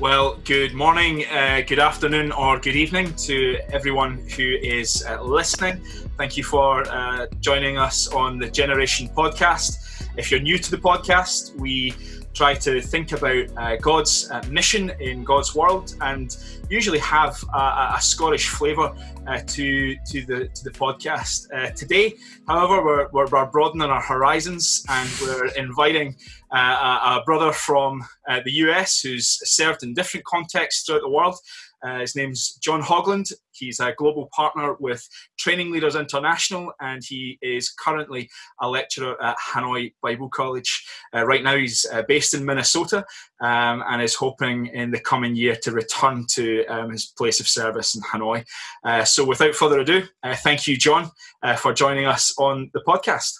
Well, good morning, uh, good afternoon, or good evening to everyone who is uh, listening. Thank you for uh, joining us on the Generation podcast. If you're new to the podcast, we try to think about uh, God's uh, mission in God's world and usually have a, a Scottish flavour uh, to to the to the podcast. Uh, today, however, we're, we're, broadening our horizons and we're inviting uh, a, a, brother from uh, the US who's served in different contexts throughout the world uh, his name's Jon Hoglund. He's a global partner with Training Leaders International, and he is currently a lecturer at Hanoi Bible College. Uh, right now, he's uh, based in Minnesota um, and is hoping in the coming year to return to um, his place of service in Hanoi. Uh, so, without further ado, uh, thank you, John, uh, for joining us on the podcast.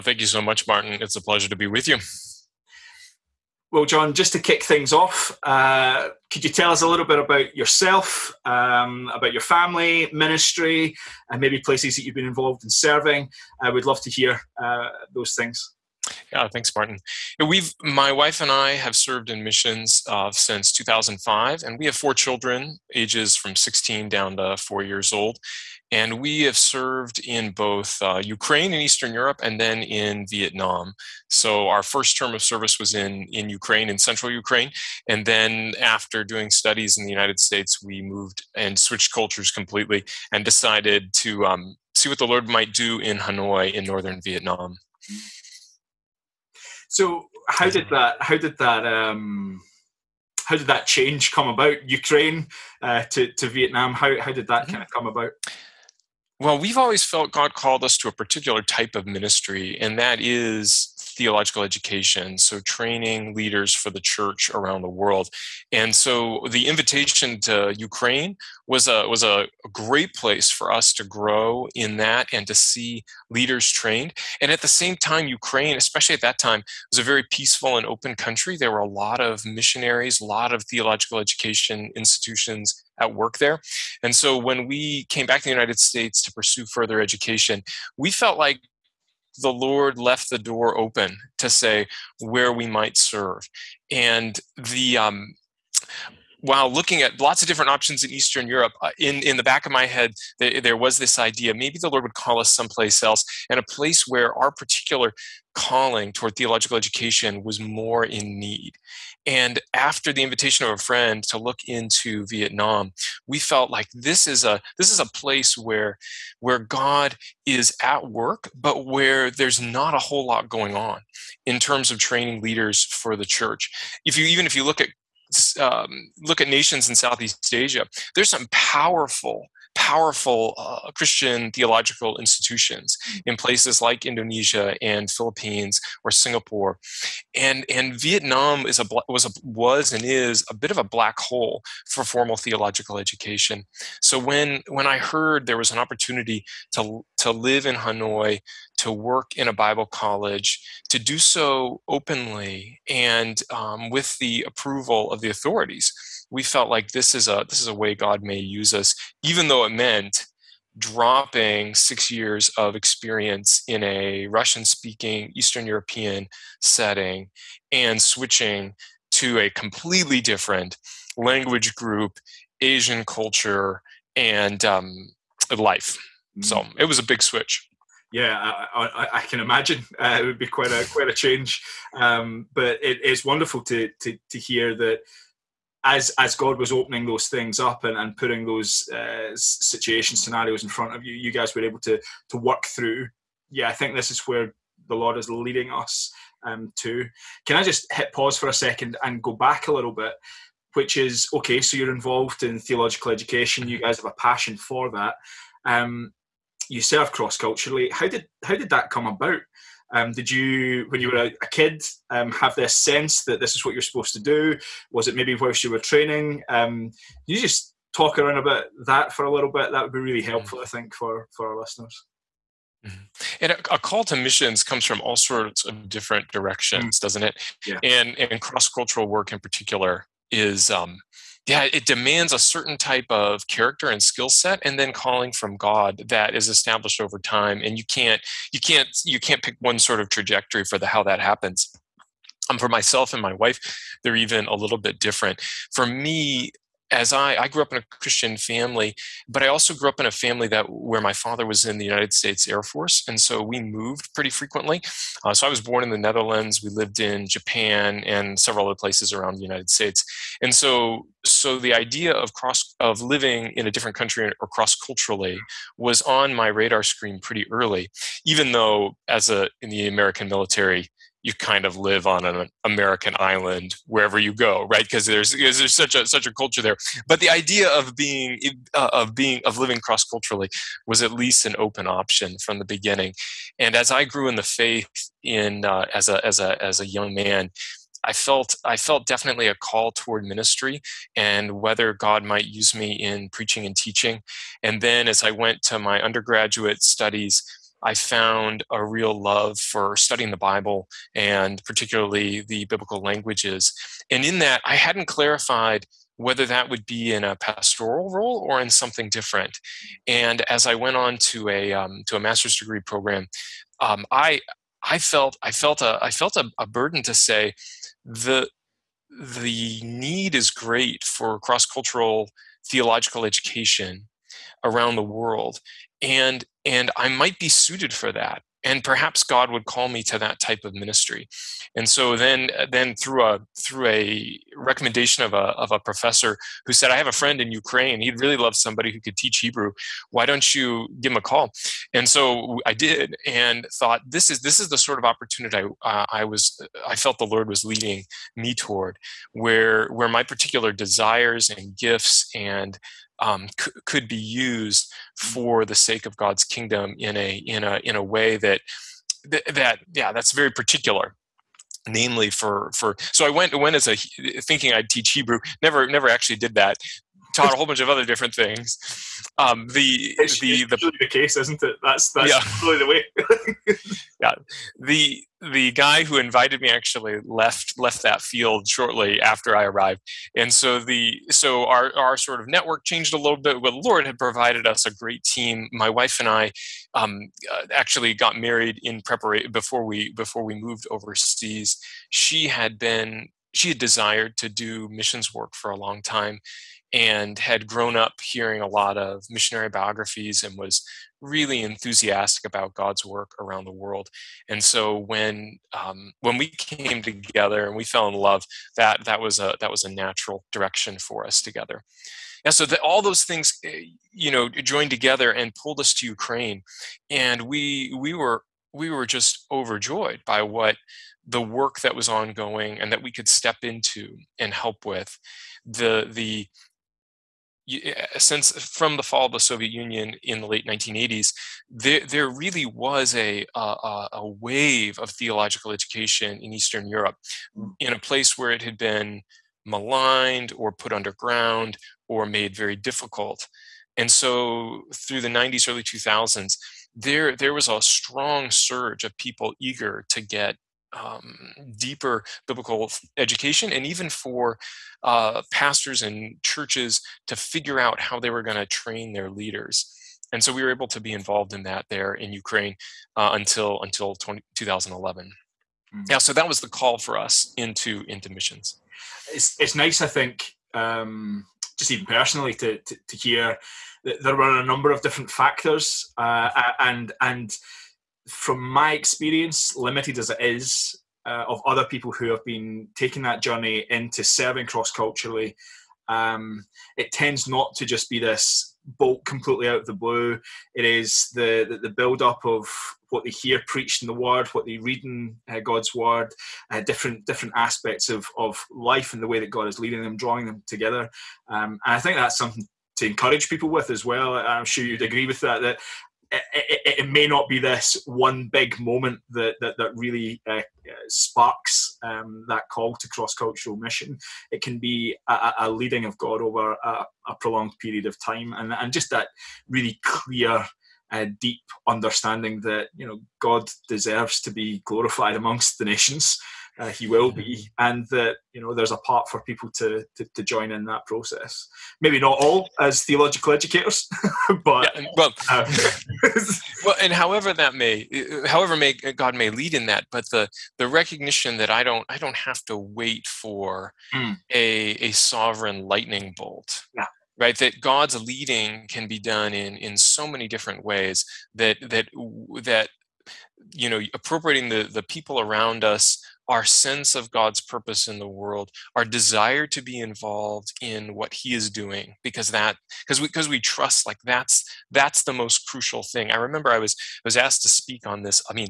thank you so much, Martin. It's a pleasure to be with you. Well, Jon, just to kick things off, uh, could you tell us a little bit about yourself, um, about your family, ministry, and maybe places that you've been involved in serving? I would love to hear uh, those things. Yeah, thanks, Martin. We've my wife and I have served in missions uh, since 2005, and we have four children, ages from 16 down to four years old. And we have served in both uh, Ukraine and Eastern Europe and then in Vietnam. So our first term of service was in, in Ukraine, in central Ukraine. And then after doing studies in the United States, we moved and switched cultures completely and decided to um, see what the Lord might do in Hanoi in northern Vietnam. So how did that, how did that, um, how did that change come about? Ukraine uh, to, to Vietnam, how, how did that mm-hmm. kind of come about? Well, we've always felt God called us to a particular type of ministry, and that is theological education, so training leaders for the church around the world. And so the invitation to Ukraine was a was a, great place for us to grow in that and to see leaders trained. And at the same time, Ukraine, especially at that time, was a very peaceful and open country. There were a lot of missionaries, a lot of theological education institutions at work there. And so when we came back to the United States to pursue further education, we felt like the Lord left the door open to say where we might serve. And the um, while looking at lots of different options in Eastern Europe, uh, in, in the back of my head, there, there was this idea maybe the Lord would call us someplace else and a place where our particular calling toward theological education was more in need. And after the invitation of a friend to look into Vietnam, we felt like this is a this is a place where where God is at work, but where there's not a whole lot going on in terms of training leaders for the church. If you even if you look at um, look at nations in Southeast Asia, there's some powerful powerful uh, Christian theological institutions mm. in places like Indonesia and Philippines or Singapore, and and Vietnam is a was a was and is a bit of a black hole for formal theological education. So when when I heard there was an opportunity to to live in Hanoi, to work in a Bible college, to do so openly and um, with the approval of the authorities we felt like this is a this is a way God may use us, even though it meant dropping six years of experience in a Russian speaking Eastern European setting and switching to a completely different language group, Asian culture, and um, life. So mm. it was a big switch. Yeah, I, I, I can imagine uh, it would be quite a quite a change, um, but it, it's wonderful to, to to hear that as as God was opening those things up and, and putting those uh, situation scenarios in front of you, you guys were able to to work through. Yeah, I think this is where the Lord is leading us um, to. Can I just hit pause for a second and go back a little bit? Which is okay. So you're involved in theological education. You guys have a passion for that. Um, you serve cross culturally. How did how did that come about? Um, did you, when you were a, a kid, um, have this sense that this is what you're supposed to do? Was it maybe whilst you were training? Um, you just talk around about that for a little bit? That would be really helpful, I think, for for our listeners. Mm-hmm. And a, a, call to missions comes from all sorts of different directions, mm. doesn't it? Yeah. And and cross cultural work in particular is um, yeah, it demands a certain type of character and skill set, and then calling from God that is established over time. And you can't, you can't, you can't pick one sort of trajectory for the how that happens. Um, for myself and my wife, they're even a little bit different. For me, as I, I grew up in a Christian family, but I also grew up in a family that where my father was in the United States Air Force, and so we moved pretty frequently. Uh, so I was born in the Netherlands. We lived in Japan and several other places around the United States, and so so the idea of cross of living in a different country or cross culturally was on my radar screen pretty early. Even though as a in the American military, you kind of live on an American island wherever you go, right? Because there's cause there's such a such a culture there. But the idea of being uh, of being of living cross culturally was at least an open option from the beginning. And as I grew in the faith in uh, as a as a as a young man. I felt I felt definitely a call toward ministry and whether God might use me in preaching and teaching. And then as I went to my undergraduate studies, I found a real love for studying the Bible and particularly the biblical languages. And in that, I hadn't clarified whether that would be in a pastoral role or in something different. And as I went on to a um, to a master's degree program, um, I I felt I felt a I felt a, a burden to say the the need is great for cross cultural theological education around the world and and i might be suited for that and perhaps god would call me to that type of ministry. And so then then through a through a recommendation of a of a professor who said i have a friend in ukraine. He'd really love somebody who could teach hebrew. Why don't you give him a call? And so i did and thought this is this is the sort of opportunity i uh, i was i felt the lord was leading me toward where where my particular desires and gifts and um, c- could be used for the sake of God's kingdom in a in a in a way that that, that yeah that's very particular. Namely for for so i went went as a thinking i'd teach hebrew never never actually did that taught a whole bunch of other different things. Um, the it's, the the, the case, isn't it? That's that's yeah. really the way. yeah, the the guy who invited me actually left left that field shortly after I arrived, and so the so our our sort of network changed a little bit. But Lord had provided us a great team. My wife and I um, uh, actually got married in preparation before we before we moved overseas. She had been she had desired to do missions work for a long time and had grown up hearing a lot of missionary biographies and was really enthusiastic about God's work around the world. And so when um, when we came together and we fell in love, that that was a that was a natural direction for us together. And so all those things, eh, you know, joined together and pulled us to Ukraine, and we we were we were just overjoyed by what the work that was ongoing and that we could step into and help with the the Eh, eh, since eh, from the fall of the Soviet Union in the late 1980s, there, there really was a, a, a wave of theological education in Eastern Europe mm. in a place where it had been maligned or put underground or made very difficult. And so through the 90s, early 2000s, there, there was a strong surge of people eager to get um, deeper biblical education and even for uh, pastors and churches to figure out how they were going to train their leaders. And so we were able to be involved in that there in ukraine uh, until until 20, 2011 mm-hmm. yeah so that was the call for us into into missions. It's, it's nice i think um, just even personally to, to, to hear that there were a number of different factors uh, and and from my experience, limited as it is, uh, of other people who have been taking that journey into serving cross culturally, um, it tends not to just be this bolt completely out of the blue. It is the the, the build up of what they hear preached in the word, what they read in uh, God's word, uh, different different aspects of of life and the way that God is leading them, drawing them together. Um, and I think that's something to encourage people with as well. I'm sure you'd agree with that. That it, it, it, may not be this one big moment that that, that really uh, sparks um, that call to cross cultural mission. It can be a, a leading of God over a, a, prolonged period of time, and and just that really clear. Uh, deep understanding that you know God deserves to be glorified amongst the nations, uh, he will be, and that you know there's a part for people to, to, to join in that process. Maybe not all as theological educators, but yeah, well, uh, well, and however that may, however may God may lead in that, but the the recognition that I don't I don't have to wait for mm. a a sovereign lightning bolt. Yeah right that god's leading can be done in in so many different ways that that that you know appropriating the the people around us our sense of God's purpose in the world, our desire to be involved in what He is doing, because that because we because we trust like that's that's the most crucial thing. I remember I was I was asked to speak on this. I mean,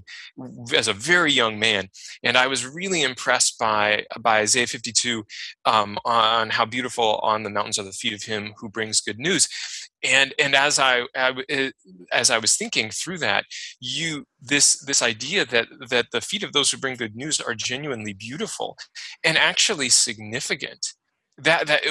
as a very young man, and I was really impressed by by Isaiah 52 um, on how beautiful on the mountains are the feet of Him who brings good news and and as I, I, eh, as I was thinking through that, you this this idea that that the feet of those who bring good news are genuinely beautiful, and actually significant, that that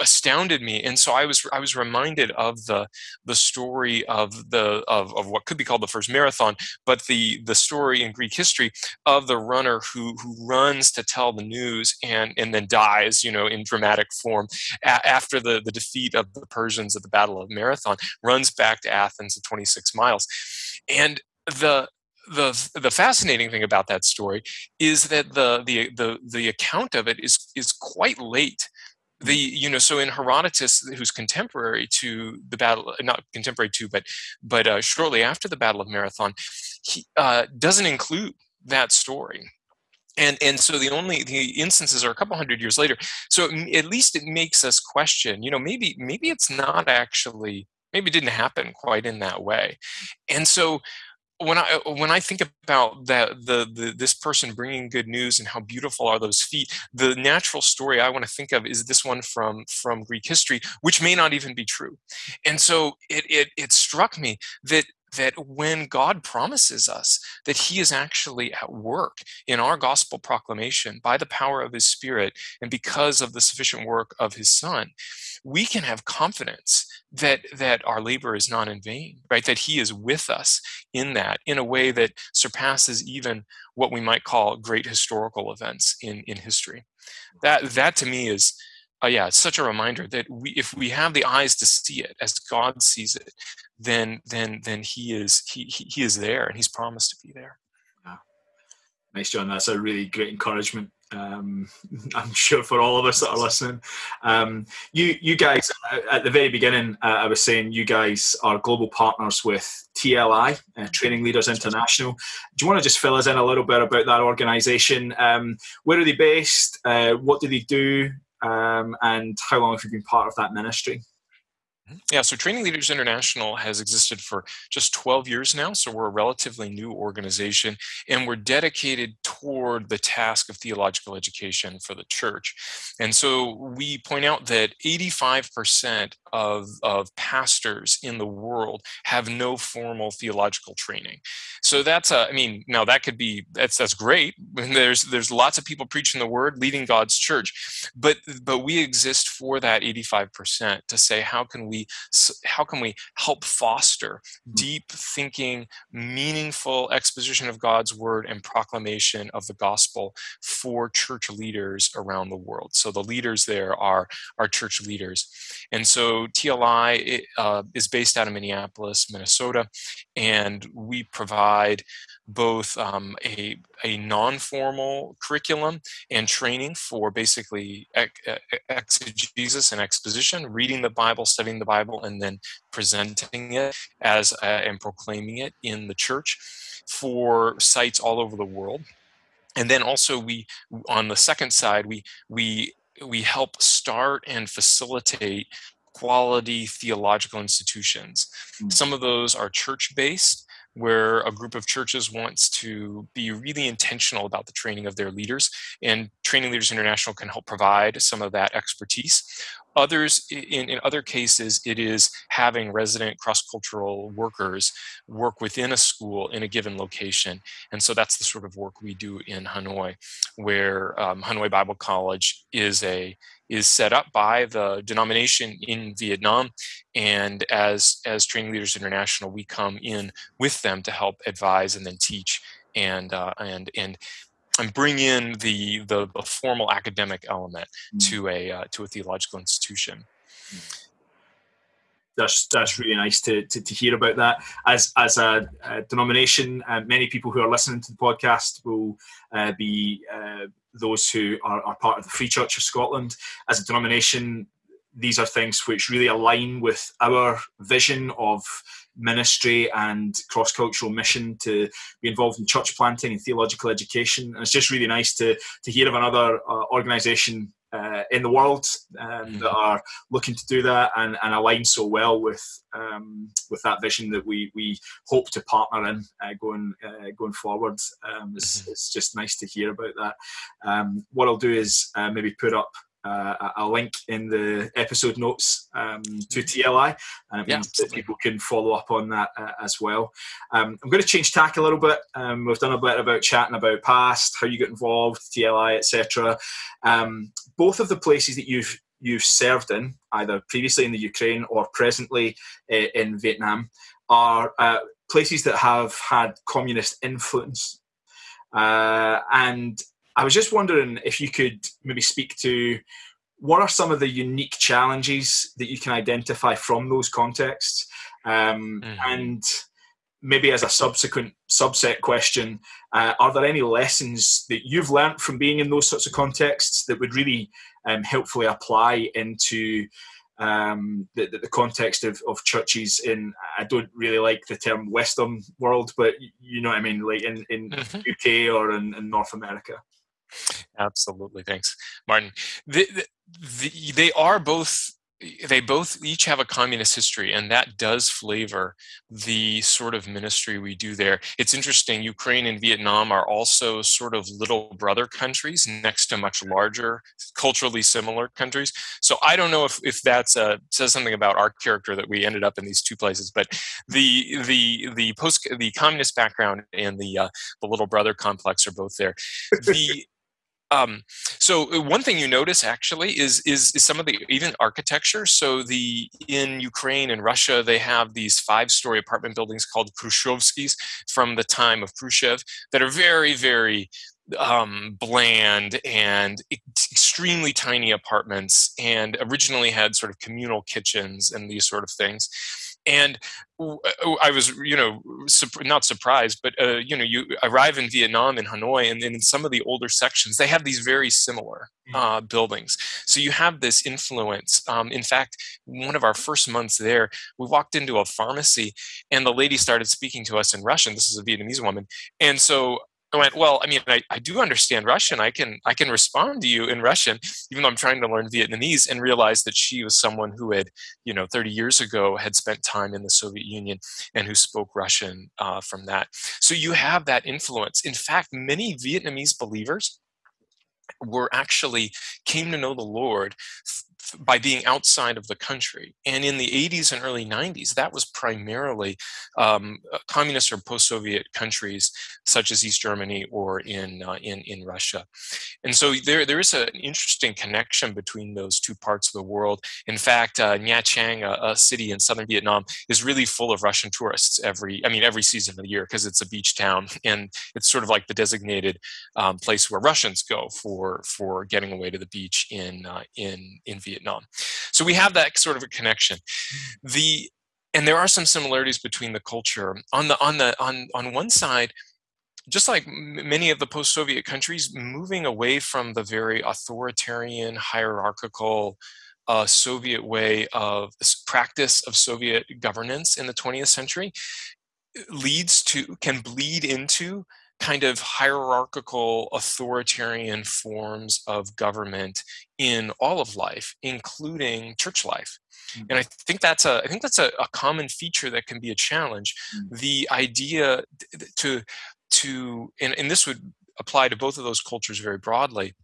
astounded me and so i was i was reminded of the the story of the of, of what could be called the first marathon but the the story in greek history of the runner who who runs to tell the news and and then dies you know in dramatic form a- after the the defeat of the persians at the battle of marathon runs back to athens at 26 miles. And the the the fascinating thing about that story is that the the the the account of it is is quite late the you know so in herodotus who's contemporary to the battle not contemporary to but but uh, shortly after the battle of marathon he uh, doesn't include that story. And and so the only the instances are a couple hundred years later. So at least it makes us question you know maybe maybe it's not actually maybe it didn't happen quite in that way. And so when I uh, when I think about that the, the this person bringing good news and how beautiful are those feet, the natural story I want to think of is this one from from Greek history, which may not even be true. And so it it, it struck me that that when God promises us that He is actually at work in our gospel proclamation by the power of His Spirit and because of the sufficient work of His Son, we can have confidence that that our labor is not in vain right? That he is with us in that in a way that surpasses even what we might call great historical events in in history. That that to me is uh, yeah it's such a reminder that we if we have the eyes to see it as god sees it then then then he is he he, he is there and he's promised to be there yeah. nice john that's a really great encouragement um, I'm sure for all of us that are listening. Um, you, you guys, at the very beginning, uh, I was saying you guys are global partners with TLI, uh, Training Leaders International. Do you want to just fill us in a little bit about that organisation? Um, where are they based? Uh, what do they do? Um, and how long have you been part of that ministry? Yeah, so Training Leaders International has existed for just 12 years now. So we're a relatively new organization and we're dedicated toward the task of theological education for the church. And so we point out that 85% of, of pastors in the world have no formal theological training. So that's, a, I mean, now that could be, that's, that's great. There's, there's lots of people preaching the word, leading God's church. But, but we exist for that 85% to say, how can we how can we help foster mm. deep thinking meaningful exposition of god's word and proclamation of the gospel for church leaders around the world so the leaders there are are church leaders and so tli uh, is based out of minneapolis minnesota and we provide both um, a, a non-formal curriculum and training for basically exegesis and exposition, reading the Bible, studying the Bible, and then presenting it as uh, and proclaiming it in the church for sites all over the world. And then also we, on the second side, we we we help start and facilitate quality theological institutions. Mm. Some of those are church based, where a group of churches wants to be really intentional about the training of their leaders, and Training Leaders International can help provide some of that expertise. Others, in, in other cases, it is having resident cross cultural workers work within a school in a given location. And so that's the sort of work we do in Hanoi, where um, Hanoi Bible College is a is set up by the denomination in Vietnam. And as, as Training Leaders International, we come in with them to help advise and then teach and, uh, and, and and bring in the the, the formal academic element Mm. to a uh, to a theological institution. that's that's really nice to, to, to hear about that. As as a, a denomination, uh, many people who are listening to the podcast will uh, be uh, those who are, are part of the Free Church of Scotland. As a denomination, these are things which really align with our vision of ministry and cross cultural mission to be involved in church planting and theological education. And it's just really nice to to hear of another uh, organisation uh, in the world um, that are looking to do that and, and align so well with um, with that vision that we we hope to partner in uh, going uh, going forward. Um, it's, Mhm. it's just nice to hear about that. Um, what I'll do is uh, maybe put up. Uh, a link in the episode notes um, to TLI, and it Yeah, means that people can follow up on that uh, as well. Um, I'm going to change tack a little bit. Um, we've done a bit about chatting about past, how you got involved, TLI, etc. Um, both of the places that you've you've served in, either previously in the Ukraine or presently uh, in Vietnam, are uh, places that have had communist influence. Uh, and I was just wondering if you could maybe speak to what are some of the unique challenges that you can identify from those contexts, um, Mhm. and maybe as a subsequent subset question, uh, are there any lessons that you've learnt from being in those sorts of contexts that would really um, helpfully apply into um, the, the, context of, of churches in, I don't really like the term Western world, but you know what I mean, like in, in Mhm. UK or in, in North America? Absolutely, thanks, Martin. The, the, the, they are both. They both each have a communist history, and that does flavor the sort of ministry we do there. It's interesting. Ukraine and Vietnam are also sort of little brother countries next to much larger, culturally similar countries. So I don't know if if that's uh, says something about our character that we ended up in these two places. But the the the post the communist background and the uh, the little brother complex are both there. The um, so uh, one thing you notice actually is, is is some of the even architecture. So the in Ukraine and Russia they have these five-story apartment buildings called Khrushchevskis from the time of Khrushchev that are very very um, bland and extremely tiny apartments, and originally had sort of communal kitchens and these sort of things. And I was, you know, sup- not surprised, but uh, you know, you arrive in Vietnam in Hanoi, and then in some of the older sections, they have these very similar uh, buildings. So you have this influence. Um, in fact, one of our first months there, we walked into a pharmacy, and the lady started speaking to us in Russian. This is a Vietnamese woman, and so I went, well, I mean, I, I do understand Russian. I can I can respond to you in Russian, even though I'm trying to learn Vietnamese, and realized that she was someone who had, you know, 30 years ago had spent time in the Soviet Union and who spoke Russian uh, from that. So you have that influence. In fact, many Vietnamese believers were actually came to know the Lord by being outside of the country. And in the 80s and early 90s, that was primarily um, uh, communist or post-Soviet countries such as East Germany or in uh, in in Russia. And so there there is an interesting connection between those two parts of the world. In fact, uh, Nha Trang, a, a city in southern Vietnam, is really full of Russian tourists every I mean every season of the year because it's a beach town and it's sort of like the designated um, place where Russians go for for getting away to the beach in uh, in in Vietnam. So we have that sort of a connection. The and there are some similarities between the culture on the on the on on one side just like many of the post-soviet countries moving away from the very authoritarian hierarchical uh, soviet way of practice of soviet governance in the 20th century leads to can bleed into kind of hierarchical authoritarian forms of government in all of life including church life. And i think that's a i think that's a, a common feature that can be a challenge. Mm. the idea to to and, and this would apply to both of those cultures very broadly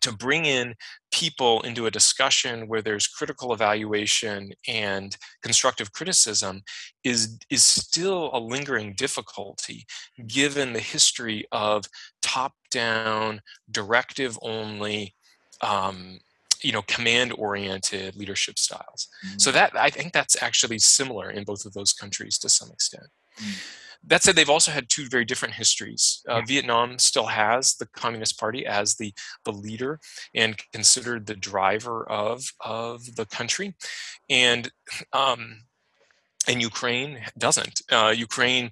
to bring in people into a discussion where there's critical evaluation and constructive criticism is is still a lingering difficulty given the history of top down directive only um, you know command oriented leadership styles. So that i think that's actually similar in both of those countries to some extent. Mm. That said, they've also had two very different histories. Uh, Vietnam still has the Communist Party as the, the leader and considered the driver of, of the country. And um, and Ukraine doesn't. Uh, Ukraine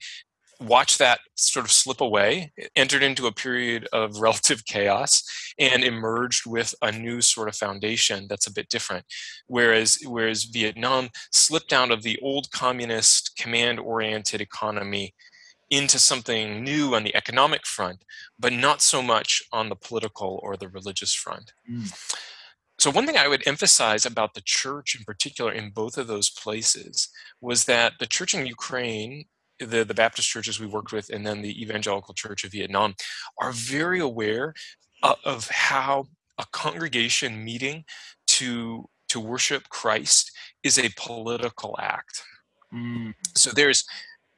watched that sort of slip away, entered into a period of relative chaos, and emerged with a new sort of foundation that's a bit different. Whereas, whereas Vietnam slipped out of the old communist command-oriented economy into something new on the economic front, but not so much on the political or the religious front. Mm. So, one thing I would emphasize about the church in particular in both of those places was that the church in Ukraine the, the Baptist churches we worked with and then the Evangelical Church of Vietnam are very aware uh, of how a congregation meeting to to worship Christ is a political act. Mm. So there's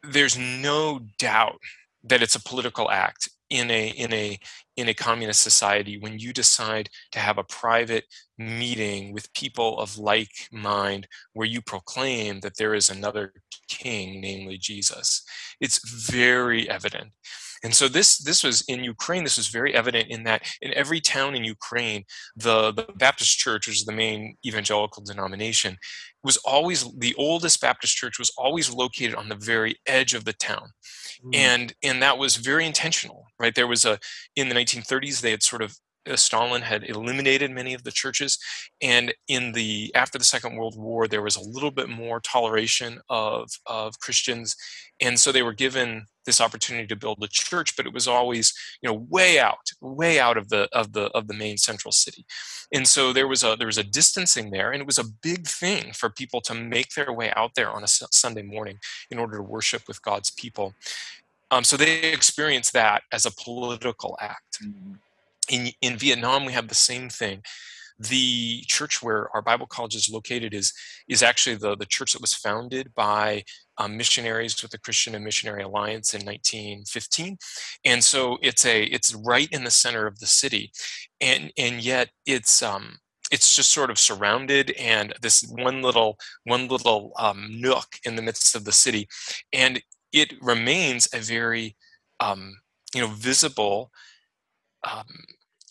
there's no doubt that it's a political act in a in a in a communist society when you decide to have a private meeting with people of like mind where you proclaim that there is another king namely jesus. It's very evident and so this this was in Ukraine. This was very evident in that in every town in Ukraine, the the Baptist church, which is the main evangelical denomination, was always the oldest Baptist church was always located on the very edge of the town, mm. and and that was very intentional, right? There was a in the 1930s they had sort of Stalin had eliminated many of the churches, and in the after the Second World War, there was a little bit more toleration of of Christians, and so they were given this opportunity to build a church, but it was always you know way out, way out of the of the of the main central city, and so there was a there was a distancing there, and it was a big thing for people to make their way out there on a Sunday morning in order to worship with God's people. Um, so they experienced that as a political act. Mm-hmm in, in Vietnam, we have the same thing. The church where our Bible college is located is, is actually the, the church that was founded by um, missionaries with the Christian and Missionary Alliance in 1915. And so it's a it's right in the center of the city. And and yet it's um it's just sort of surrounded and this one little one little um, nook in the midst of the city and it remains a very um, you know visible um,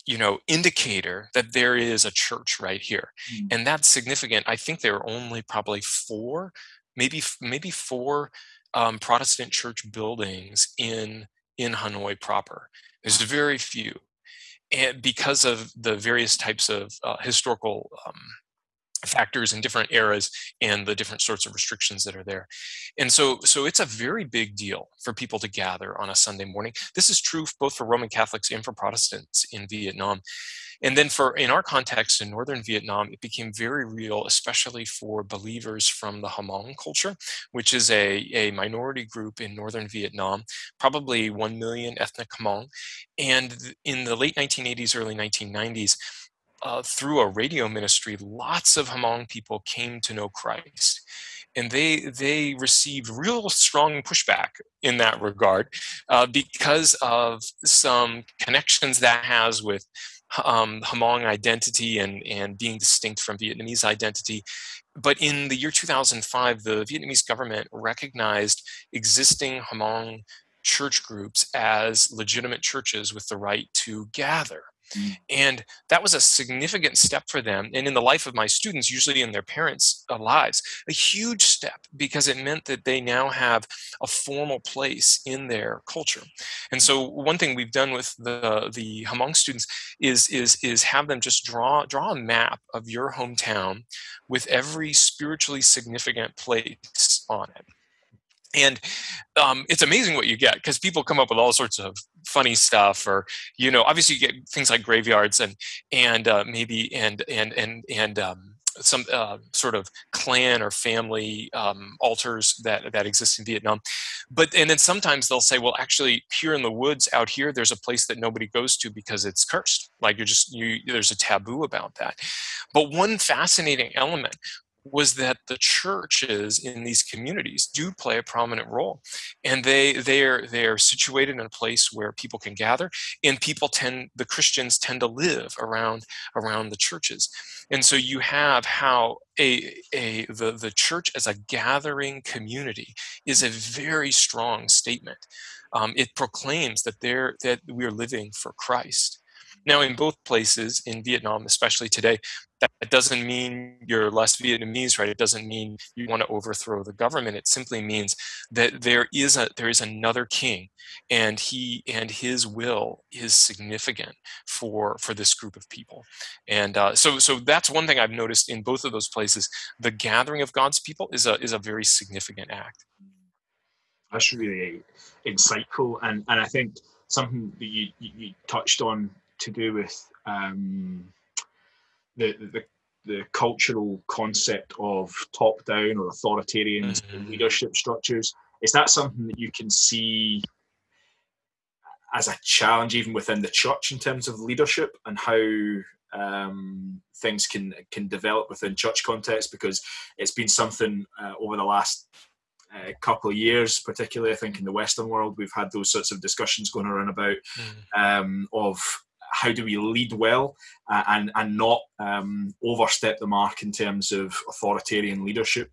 you know indicator that there is a church right here. Mm-hmm. and that's significant. I think there are only probably four maybe maybe four um, protestant church buildings in in hanoi proper. There's very few. And because of the various types of uh, historical um, factors in different eras and the different sorts of restrictions that are there. And so, so it's a very big deal for people to gather on a Sunday morning. This is true both for Roman Catholics and for Protestants in Vietnam. And then for in our context in northern Vietnam, it became very real, especially for believers from the Hmong culture, which is a, a minority group in northern Vietnam, probably 1 million ethnic Hmong. And in the late 1980s, early 1990s, uh, through a radio ministry, lots of Hmong people came to know Christ. And they, they received real strong pushback in that regard uh, because of some connections that has with um, Hmong identity and, and being distinct from Vietnamese identity. But in the year 2005, the Vietnamese government recognized existing Hmong church groups as legitimate churches with the right to gather. Mm. And that was a significant step for them. And in the life of my students, usually in their parents' uh, lives, a huge step because it meant that they now have a formal place in their culture. And so one thing we've done with the, the Hmong students is, is, is have them just draw, draw a map of your hometown with every spiritually significant place on it and um, it's amazing what you get because people come up with all sorts of funny stuff or you know obviously you get things like graveyards and and uh, maybe and and and and um, some uh, sort of clan or family um, altars that that exist in Vietnam, but and then sometimes they'll say, well, actually, here in the woods out here, there's a place that nobody goes to because it's cursed. Like you're just you, there's a taboo about that. But one fascinating element was that the churches in these communities do play a prominent role. And they they are they are situated in a place where people can gather and people tend the christians tend to live around around the churches. And so you have how a, a the, the church as a gathering community is a very strong statement. Um, it proclaims that they're that we are living for christ now, in both places, in Vietnam, especially today, that doesn't mean you're less Vietnamese, right? It doesn't mean you want to overthrow the government. It simply means that there is a there is another king, and he and his will is significant for for this group of people. And uh, so so that's one thing I've noticed in both of those places. The gathering of God's people is a is a very significant act. That's really insightful, and and I think something that you you touched on to do with um, the, the the cultural concept of top down or authoritarian mm-hmm. leadership structures. Is that something that you can see as a challenge even within the church in terms of leadership and how um, things can can develop within church context? Because it's been something uh, over the last uh, couple of years, particularly I think in the Western world, we've had those sorts of discussions going around about mm. um, of how do we lead well uh, and and not um, overstep the mark in terms of authoritarian leadership?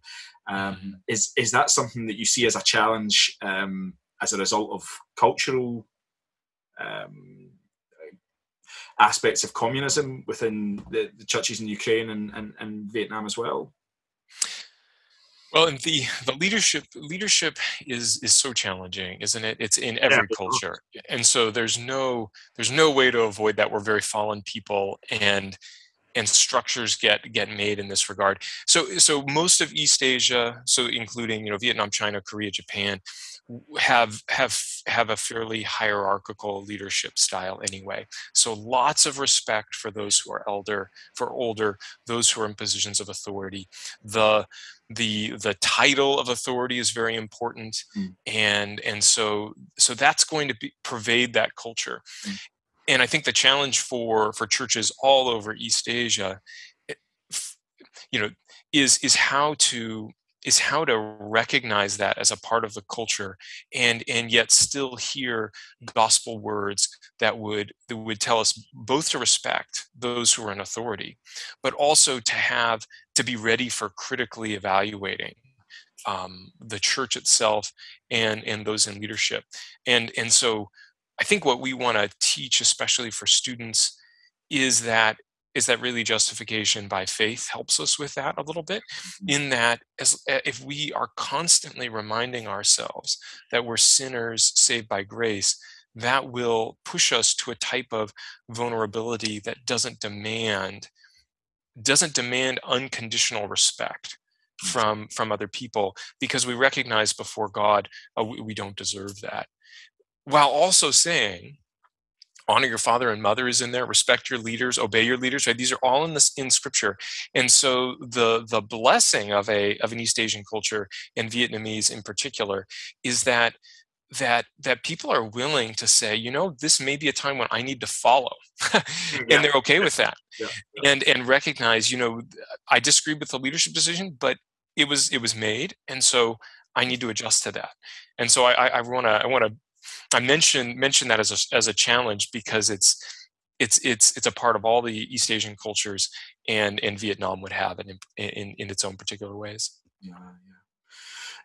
Um, mm-hmm. is is that something that you see as a challenge um, as a result of cultural um, aspects of communism within the, the churches in Ukraine and, and, and Vietnam as well? Well, and the the leadership leadership is is so challenging, isn't it? It's in every yeah. culture, and so there's no there's no way to avoid that. We're very fallen people, and and structures get get made in this regard. So so most of East Asia, so including you know Vietnam, China, Korea, Japan, have have have a fairly hierarchical leadership style anyway so lots of respect for those who are elder for older those who are in positions of authority the the the title of authority is very important mm. and and so so that's going to be, pervade that culture mm. and i think the challenge for for churches all over east asia eh, you know is is how to is how to recognize that as a part of the culture and and yet still hear gospel words that would that would tell us both to respect those who are in authority but also to have to be ready for critically evaluating um, the church itself and and those in leadership. And and so i think what we want to teach especially for students is that is that really justification by faith helps us with that a little bit mm-hmm. in that as eh, if we are constantly reminding ourselves that we're sinners saved by grace that will push us to a type of vulnerability that doesn't demand doesn't demand unconditional respect mm. from from other people because we recognize before god uh, we, we don't deserve that while also saying honor your father and mother is in there respect your leaders obey your leaders right these are all in this in scripture and so the the blessing of a of an east asian culture and vietnamese in particular is that that that people are willing to say you know this may be a time when i need to follow mm, and yeah. they're okay with that yeah. Yeah. and and recognize you know i disagree with the leadership decision but it was it was made and so i need to adjust to that and so i i want to i want to I mention mention that as a as a challenge because it's it's it's it's a part of all the East Asian cultures, and and Vietnam would have it in in, in its own particular ways. Yeah,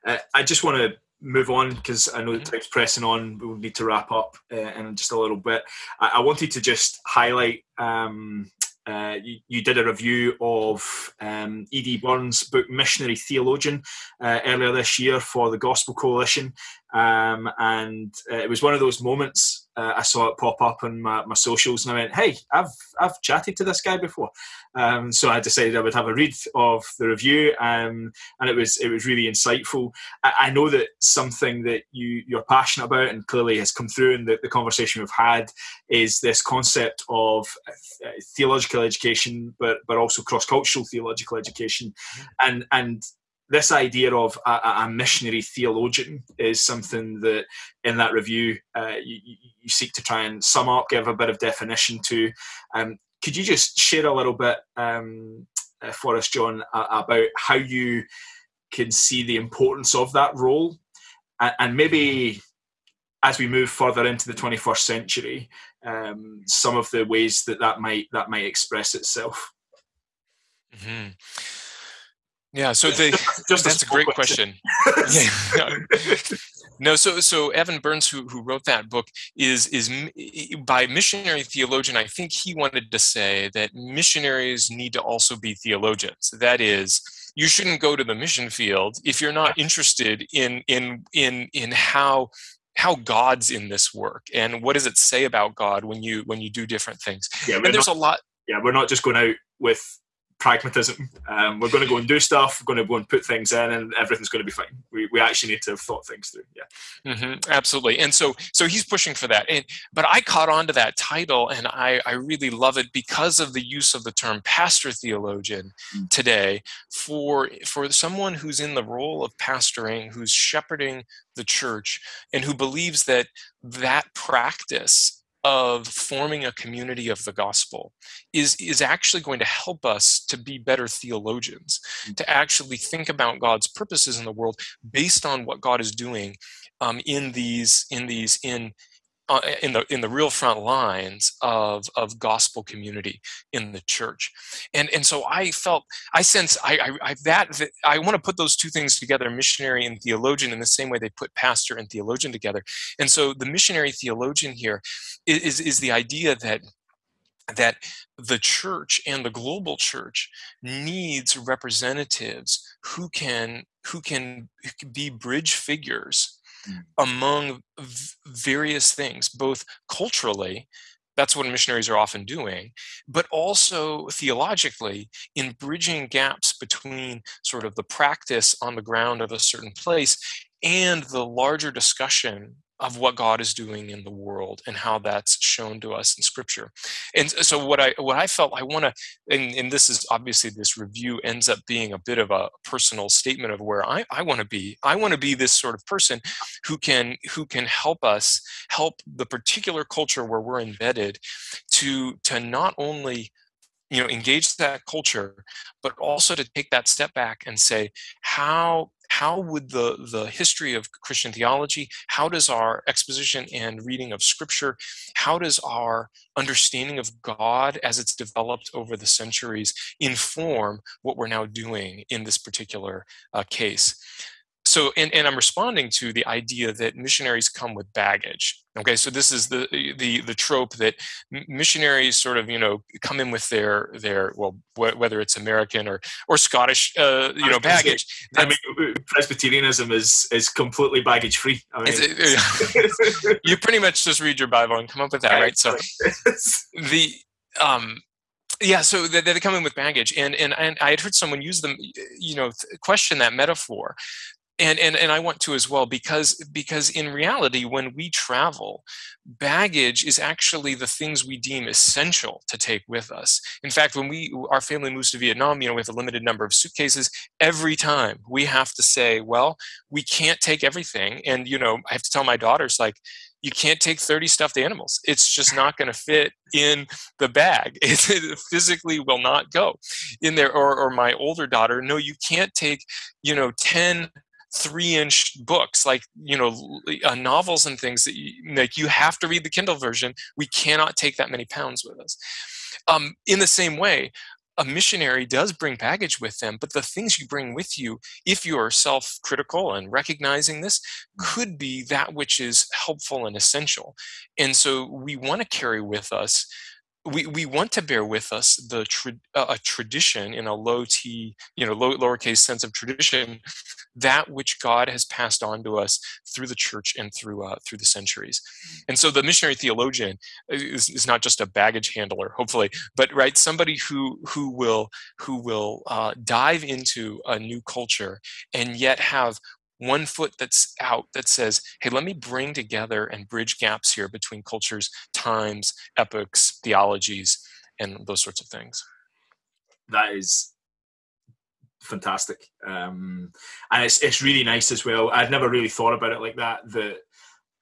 yeah. Uh, I just want to move on because I know the mm-hmm. time's pressing on. We'll need to wrap up uh, in just a little bit. I, I wanted to just highlight. Um, uh, you, you, did a review of um, E.D. Burns' book Missionary Theologian uh, earlier this year for the Gospel Coalition. Um, and uh, it was one of those moments uh, I saw it pop up on my, my socials, and I went, "Hey, I've I've chatted to this guy before." Um, so I decided I would have a read of the review, um, and it was it was really insightful. I, I, know that something that you you're passionate about, and clearly has come through in the, the conversation we've had, is this concept of uh, theological education, but but also cross cultural theological education, mm-hmm. and and this idea of a, a, missionary theologian is something that in that review uh, you, you, seek to try and sum up, give a bit of definition to. Um, could you just share a little bit um, uh, for us, Jon, about how you can see the importance of that role, and, and, maybe as we move further into the 21st century, um, some of the ways that that might that might express itself. Mm-hmm. Yeah, so the, just that's a, a great question. question. yeah. No, so so Evan Burns, who who wrote that book, is is by missionary theologian. I think he wanted to say that missionaries need to also be theologians. That is, you shouldn't go to the mission field if you're not interested in in in in how how God's in this work and what does it say about God when you when you do different things. Yeah, and there's not, a lot. Yeah, we're not just going out with pragmatism. Um, we're going to go and do stuff. We're going to go and put things in, and everything's going to be fine. We, we actually need to have thought things through. Yeah, mm-hmm, absolutely. And so so he's pushing for that. And but I caught on to that title, and I I really love it because of the use of the term pastor theologian mm. today for for someone who's in the role of pastoring, who's shepherding the church, and who believes that that practice of forming a community of the gospel is is actually going to help us to be better theologians mm. to actually think about god's purposes in the world based on what god is doing um, in these in these in uh, in the in the real front lines of of gospel community in the church and and so i felt i sense i i, I that, i want to put those two things together missionary and theologian in the same way they put pastor and theologian together and so the missionary theologian here is is the idea that that the church and the global church needs representatives who can who can be bridge figures. Mm. among v- various things, both culturally, that's what missionaries are often doing, but also theologically in bridging gaps between sort of the practice on the ground of a certain place and the larger discussion of what God is doing in the world and how that's shown to us in Scripture. And so, what I what I felt I want to, and, and, this is obviously this review ends up being a bit of a personal statement of where I, I want to be. I want to be this sort of person who can who can help us help the particular culture where we're embedded to to not only you know engage that culture but also to take that step back and say how how would the the history of christian theology how does our exposition and reading of scripture how does our understanding of god as it's developed over the centuries inform what we're now doing in this particular uh, case so and, and i'm responding to the idea that missionaries come with baggage okay? So this is the the the trope that missionaries sort of you know come in with their their well wh- whether it's american or or scottish uh, you know baggage. I mean presbyterianism is is completely baggage free I mean. you pretty much just read your bible and come up with that right? So the um yeah so they, they come in with baggage. And, and and i had heard someone use them you know question that metaphor and, and and I want to as well because because in reality when we travel baggage is actually the things we deem essential to take with us. In fact when we our family moves to Vietnam you know with a limited number of suitcases. Every time we have to say well we can't take everything and you know I have to tell my daughters like you can't take 30 stuffed animals. It's just not going to fit in the bag. It physically will not go. In there or, or my older daughter no you can't take you know 10 three inch books like you know uh, novels and things that you, like you have to read the kindle version we cannot take that many pounds with us um, in the same way a missionary does bring baggage with them, but the things you bring with you, if you are self critical and recognizing this, could be that which is helpful and essential. And so we want to carry with us we, we want to bear with us the tra- a tradition in a low t you know low, lowercase sense of tradition that which god has passed on to us through the church and through uh, through the centuries. And so the missionary theologian is, is not just a baggage handler hopefully but right somebody who who will who will uh, dive into a new culture and yet have one foot that's out that says, hey, let me bring together and bridge gaps here between cultures, times, epochs, theologies, and those sorts of things. That is fantastic. Um, and it's, it's really nice as well. I'd never really thought about it like that. That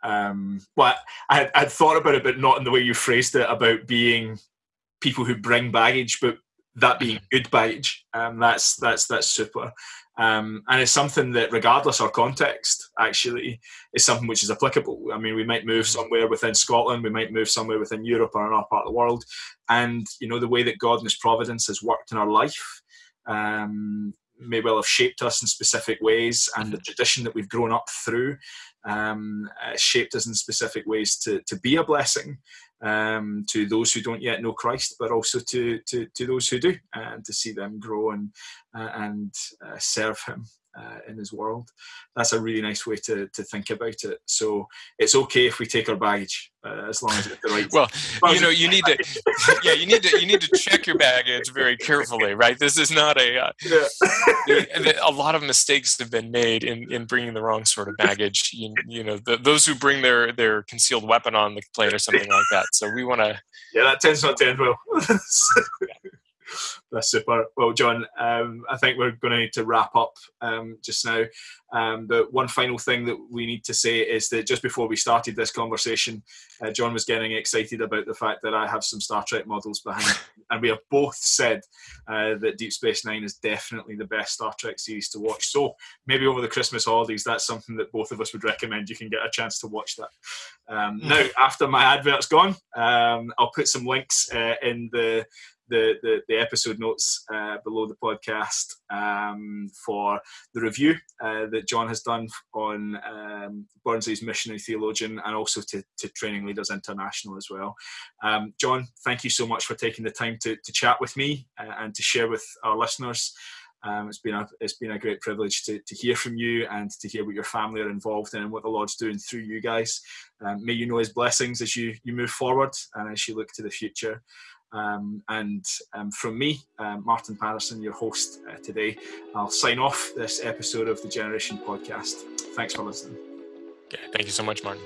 um, well, I, I'd thought about it, but not in the way you phrased it about being people who bring baggage, but that being good baggage. Um, that's that's that's super. Um, and it's something that, regardless our context, actually is something which is applicable. I mean, we might move mm-hmm. somewhere within Scotland, we might move somewhere within Europe or another part of the world, and you know the way that God and His providence has worked in our life um, may well have shaped us in specific ways, and the mm-hmm. tradition that we've grown up through um, uh, shaped us in specific ways to to be a blessing um, to those who don't yet know Christ, but also to to, to those who do, and to see them grow and uh, and uh, serve Him uh, in His world. That's a really nice way to to think about it. So it's okay if we take our baggage uh, as long as it's the right. well, you know, you need to, yeah, you need to, you need to check your baggage very carefully, right? This is not a, uh, yeah. a lot of mistakes have been made in, in bringing the wrong sort of baggage. You, you know, the, those who bring their their concealed weapon on the plane or something like that. So we want to. Yeah, that tends not to end well. That's super. Well, Jon, um, I think we're going to need to wrap up um, just now. Um, but one final thing that we need to say is that just before we started this conversation, uh, Jon was getting excited about the fact that I have some Star Trek models behind, me. and we have both said uh, that Deep Space Nine is definitely the best Star Trek series to watch. So maybe over the Christmas holidays, that's something that both of us would recommend. You can get a chance to watch that. Um, now, after my advert's gone, um, I'll put some links uh, in the the, the, the episode notes uh, below the podcast um, for the review uh, that Jon has done on um, Barnsley's missionary theologian and also to, to Training Leaders International as well. Um, Jon, thank you so much for taking the time to, to chat with me uh, and to share with our listeners. Um, it's been a it's been a great privilege to, to hear from you and to hear what your family are involved in and what the Lord's doing through you guys. Um, may you know His blessings as you you move forward and as you look to the future. Um, and um, from me, um, Martin Paterson, your host uh, today, I'll sign off this episode of the Generation Podcast. Thanks for listening. Okay, thank you so much, Martin.